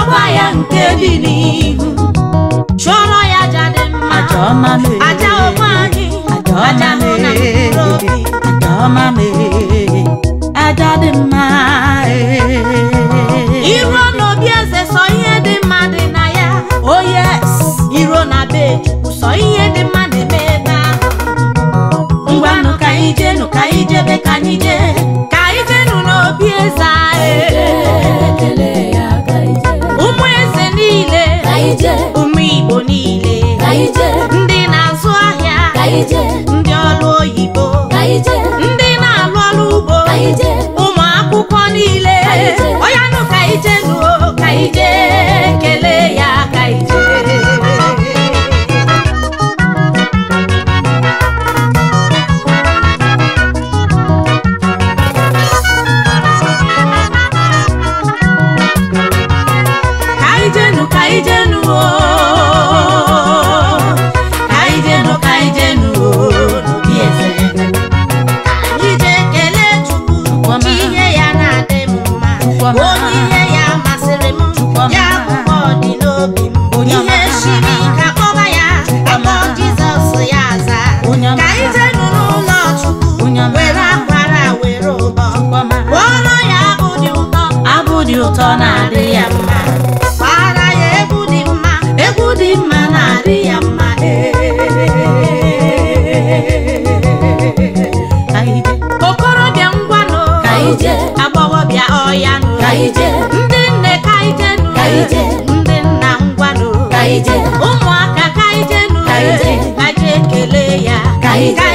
chọba ya nke dị n'ihu chụọrọ ya aja dị mma aja ọma anyị aja mụ na mkpụrụ obi aja ọma aja dị mma 世 ndị nna ngwanụ ụmụaka ka ijenu ka je ekele ya